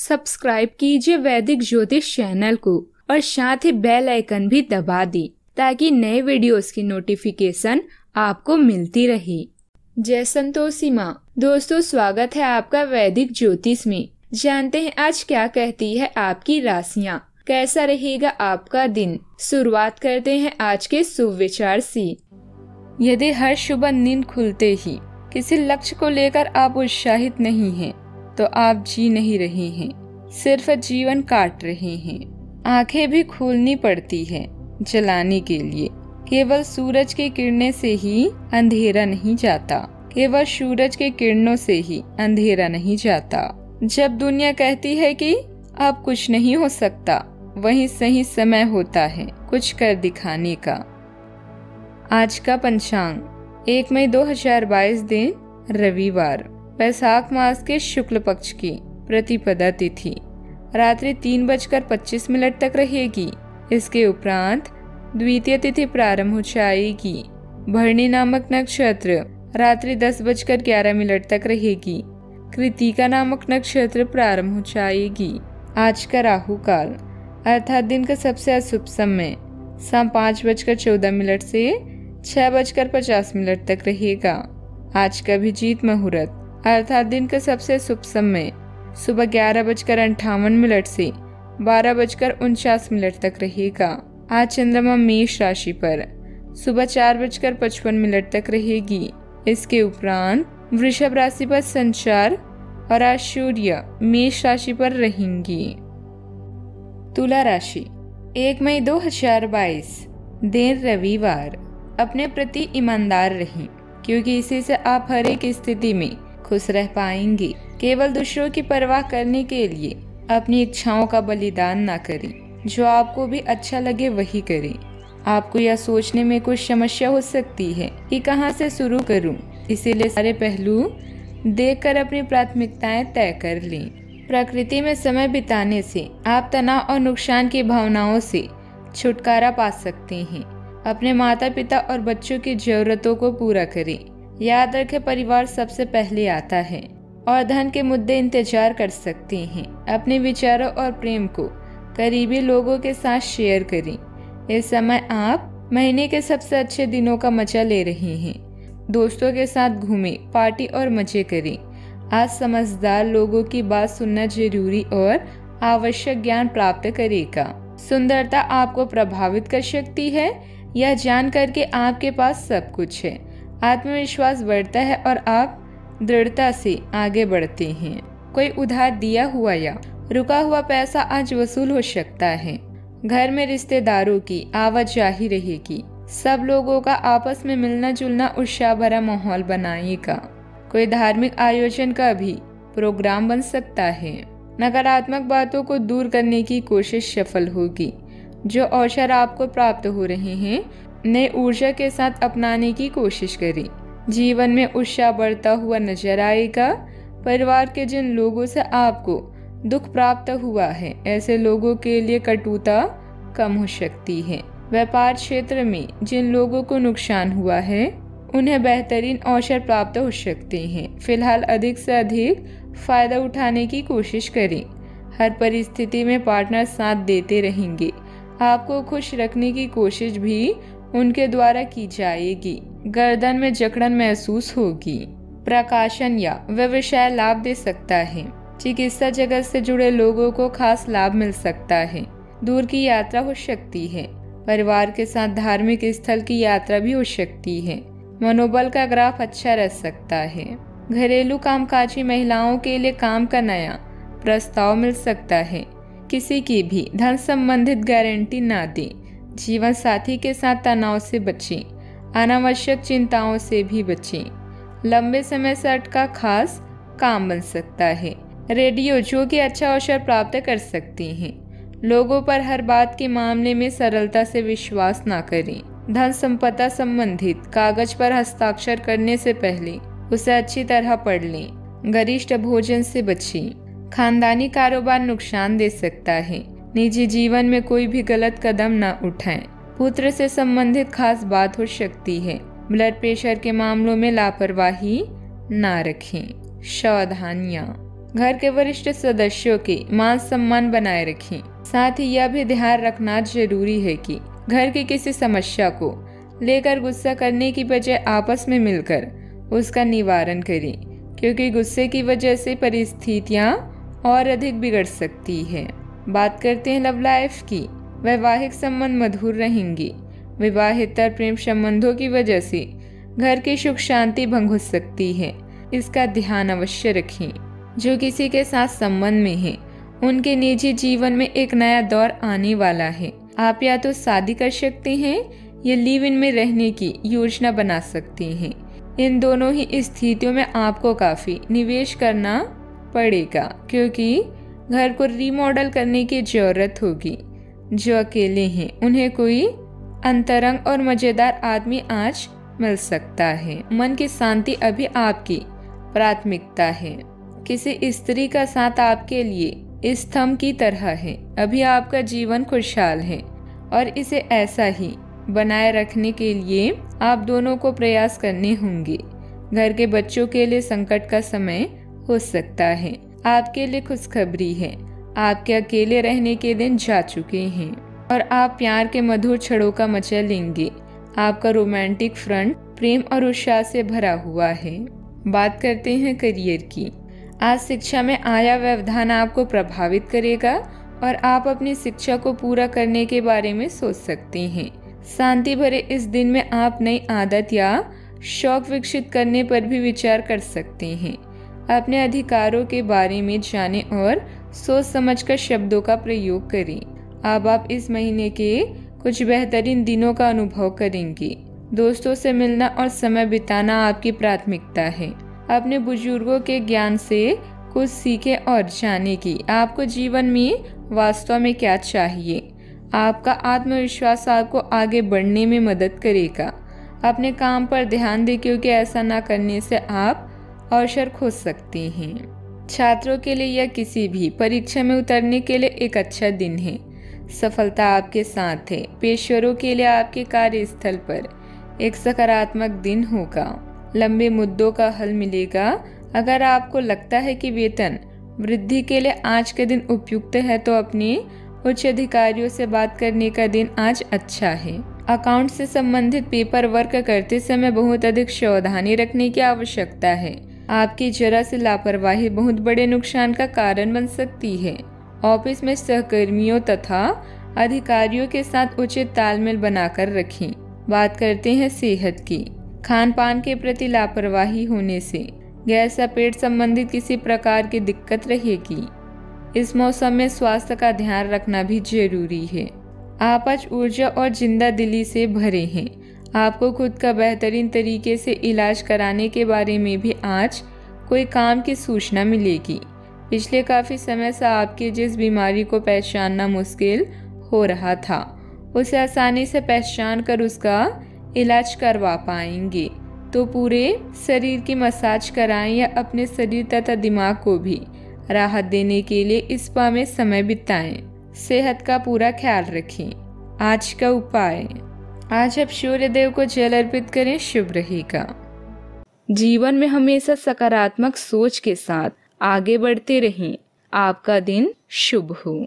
Subscribe कीजिए वैदिक ज्योतिष चैनल को और साथ ही बेल आइकन भी दबा दी ताकि नए वीडियोस की नोटिफिकेशन आपको मिलती रहे। जय संतोषी माँ। दोस्तों स्वागत है आपका वैदिक ज्योतिष में। जानते हैं आज क्या कहती है आपकी राशियाँ। कैसा रहेगा आपका दिन? शुरुआत करते हैं आज के सुविचार से। यदि हर शुभ नींद खुलते ही किसी लक्ष्य को लेकर आप उत्साहित नहीं हैं, तो आप जी नहीं रहे हैं, सिर्फ़ जीवन काट रहे हैं। आँखें भी खोलनी पड़ती है जलाने के लिए। केवल सूरज की किरणें से ही अंधेरा नहीं जाता। केवल सूरज के किरणों से ही अंधेरा नहीं जाता। जब दुनिया कहती है कि अब कुछ नहीं हो सकता, वही सही समय होता है कुछ कर दिखाने का। आज का पंचांग, एक मई 2022 दिन, रविवार। वैशाख मास के शुक्ल पक्ष की प्रतिपदा तिथि रात्रि तीन बजकर पच्चीस मिनट तक रहेगी। इसके उपरांत द्वितीय तिथि प्रारंभ हो जाएगी। भरणी नामक नक्षत्र रात्रि दस बजकर ग्यारह मिनट तक रहेगी। कृतिका नामक नक्षत्र प्रारंभ हो जाएगी। आज का राहु काल, अर्थात दिन का सबसे अशुभ समय, शाम पाँच बजकर चौदह मिनट से छह बजकर पचास मिनट तक रहेगा। आज का भी जीत मुहूर्त। अर्थात दिन का सबसे शुभ समय सुबह ग्यारह बजकर अंठावन मिनट से बारह बजकर उनचास मिनट तक रहेगा। आज चंद्रमा मेष राशि पर सुबह चार बजकर पचपन मिनट तक रहेगी। इसके उपरांत वृषभ राशि पर संचार और आज सूर्य मेष राशि पर रहेंगी। तुला राशि, एक मई 2022 दिन रविवार। अपने प्रति ईमानदार रहें, क्योंकि इसी से आप हर एक स्थिति में खुश रह पाएँगे। केवल दूसरों की परवाह करने के लिए अपनी इच्छाओं का बलिदान ना करें। जो आपको भी अच्छा लगे वही करें। आपको यह सोचने में कुछ समस्या हो सकती है कि कहाँ से शुरू करूँ, इसीलिए सारे पहलू देखकर अपनी प्राथमिकताएँ तय कर लें। प्रकृति में समय बिताने से आप तनाव और नुकसान की भावनाओं से छुटकारा पा सकते हैं। अपने माता पिता और बच्चों की जरूरतों को पूरा करें। याद रखें परिवार सबसे पहले आता है और धन के मुद्दे इंतज़ार कर सकते हैं। अपने विचारों और प्रेम को करीबी लोगों के साथ शेयर करें। इस समय आप महीने के सबसे अच्छे दिनों का मज़ा ले रहे हैं। दोस्तों के साथ घूमें, पार्टी और मज़े करें। आज समझदार लोगों की बात सुनना ज़रूरी और आवश्यक ज्ञान प्राप्त करेगा। सुंदरता आपको प्रभावित कर सकती है, यह जान कर के आपके पास सब कुछ है। आत्मविश्वास बढ़ता है और आप दृढ़ता से आगे बढ़ते हैं। कोई उधार दिया हुआ या रुका हुआ पैसा आज वसूल हो सकता है। घर में रिश्तेदारों की आवाजाही रहेगी। सब लोगों का आपस में मिलना जुलना उत्साह भरा माहौल बनाएगा। कोई धार्मिक आयोजन का भी प्रोग्राम बन सकता है। नकारात्मक बातों को दूर करने की कोशिश सफल होगी। जो अवसर आपको प्राप्त हो रहे हैं नए ऊर्जा के साथ अपनाने की कोशिश करें। जीवन में उत्साह बढ़ता हुआ नज़र आएगा। परिवार के जिन लोगों से आपको दुख प्राप्त हुआ है, ऐसे लोगों के लिए कटुता कम हो सकती है। व्यापार क्षेत्र में जिन लोगों को नुकसान हुआ है, उन्हें बेहतरीन अवसर प्राप्त हो सकते हैं। फ़िलहाल अधिक से अधिक फ़ायदा उठाने की कोशिश करें। हर परिस्थिति में पार्टनर साथ देते रहेंगे। आपको खुश रखने की कोशिश भी उनके द्वारा की जाएगी। गर्दन में जकड़न महसूस होगी। प्रकाशन या व्यवसाय लाभ दे सकता है। चिकित्सा जगत से जुड़े लोगों को खास लाभ मिल सकता है। दूर की यात्रा हो सकती है। परिवार के साथ धार्मिक स्थल की यात्रा भी हो सकती है। मनोबल का ग्राफ अच्छा रह सकता है। घरेलू कामकाजी महिलाओं के लिए काम का नया प्रस्ताव मिल सकता है। किसी की भी धन संबंधित गारंटी ना दें। जीवन साथी के साथ तनाव से बचें, अनावश्यक चिंताओं से भी बचें। लंबे समय से अटका खास काम बन सकता है। रेडियो जो कि अच्छा अवसर प्राप्त कर सकते हैं। लोगों पर हर बात के मामले में सरलता से विश्वास ना करें। धन संपदा संबंधित कागज़ पर हस्ताक्षर करने से पहले उसे अच्छी तरह पढ़ लें। गरिष्ठ भोजन से बचें। खानदानी कारोबार नुकसान दे सकता है। निजी जीवन में कोई भी गलत कदम न उठाएँ। पुत्र से संबंधित खास बात हो सकती है। ब्लड प्रेशर के मामलों में लापरवाही न रखें। सावधानियाँ। घर के वरिष्ठ सदस्यों के मान सम्मान बनाए रखें। साथ ही यह भी ध्यान रखना ज़रूरी है कि घर की किसी समस्या को लेकर गुस्सा करने की बजाय आपस में मिलकर उसका निवारण करें, क्योंकि गुस्से की वजह से परिस्थितियाँ और अधिक बिगड़ सकती है। बात करते हैं लव लाइफ की। वैवाहिक संबंध मधुर रहेंगे। विवाहितर प्रेम संबंधों की वजह से घर की सुख शांति भंग हो सकती है। इसका ध्यान अवश्य रखें। जो किसी के साथ संबंध में है, उनके निजी जीवन में एक नया दौर आने वाला है। आप या तो शादी कर सकते हैं, या लिव इन में रहने की योजना बना सकते हैं। इन दोनों ही स्थितियों में आपको काफ़ी निवेश करना पड़ेगा, क्योंकि घर को रीमॉडल करने की ज़रूरत होगी। जो अकेले हैं, उन्हें कोई अंतरंग और मज़ेदार आदमी आज मिल सकता है। मन की शांति अभी आपकी प्राथमिकता है। किसी स्त्री का साथ आपके लिए स्तंभ की तरह है। अभी आपका जीवन खुशहाल है और इसे ऐसा ही बनाए रखने के लिए आप दोनों को प्रयास करने होंगे। घर के बच्चों के लिए संकट का समय हो सकता है। आपके लिए खुशखबरी है। आपके अकेले रहने के दिन जा चुके हैं। और आप प्यार के मधुर छड़ों का मचा लेंगे। आपका रोमांटिक फ्रंट प्रेम और उत्साह से भरा हुआ है। बात करते हैं करियर की। आज शिक्षा में आया व्यवधान आपको प्रभावित करेगा और आप अपनी शिक्षा को पूरा करने के बारे में सोच सकते हैं। शांति भरे इस दिन में आप नई आदत या शौक विकसित करने पर भी विचार कर सकते हैं। अपने अधिकारों के बारे में जाने और सोच समझकर शब्दों का प्रयोग करें। अब आप इस महीने के कुछ बेहतरीन दिनों का अनुभव करेंगे। दोस्तों, से मिलना और समय बिताना आपकी प्राथमिकता है। अपने बुज़ुर्गों के ज्ञान से कुछ सीखे और जाने की। आपको जीवन में वास्तव में क्या चाहिए? आपका आत्मविश्वास आपको आगे बढ़ने में मदद करेगा। अपने काम पर ध्यान दें, क्योंकि ऐसा ना करने से आप अवसर खो सकते हैं। छात्रों के लिए या किसी भी परीक्षा में उतरने के लिए एक अच्छा दिन है। सफलता आपके साथ है। पेशवरों के लिए आपके कार्यस्थल पर एक सकारात्मक दिन होगा। लंबे मुद्दों का हल मिलेगा। अगर आपको लगता है कि वेतन वृद्धि के लिए आज के दिन उपयुक्त है तो अपने उच्च अधिकारियों से बात करने का दिन आज अच्छा है। अकाउंट से संबंधित पेपर वर्क करते समय बहुत अधिक सावधानी रखने की आवश्यकता है। आपकी जरा से लापरवाही बहुत बड़े नुकसान का कारण बन सकती है। ऑफ़िस में सहकर्मियों तथा अधिकारियों के साथ उचित तालमेल बनाकर रखें। बात करते हैं सेहत की। खान पान के प्रति लापरवाही होने से गैस या पेट संबंधित किसी प्रकार की दिक्कत रहेगी। इस मौसम में स्वास्थ्य का ध्यान रखना भी ज़रूरी है। आप आज ऊर्जा और ज़िंदा दिली से भरे हैं। आपको खुद का बेहतरीन तरीके से इलाज कराने के बारे में भी आज कोई काम की सूचना मिलेगी। पिछले काफ़ी समय से आपकी जिस बीमारी को पहचानना मुश्किल हो रहा था, उसे आसानी से पहचान कर उसका इलाज करवा पाएँगे। तो पूरे शरीर की मसाज कराएँ या अपने शरीर तथा दिमाग को भी राहत देने के लिए इस पा में समय बिताएँ। सेहत का पूरा ख्याल रखें। आज का उपाय। आज आप सूर्य देव को जल अर्पित करें शुभ रहेगा। जीवन में हमेशा सकारात्मक सोच के साथ आगे बढ़ते रहें। आपका दिन शुभ हो।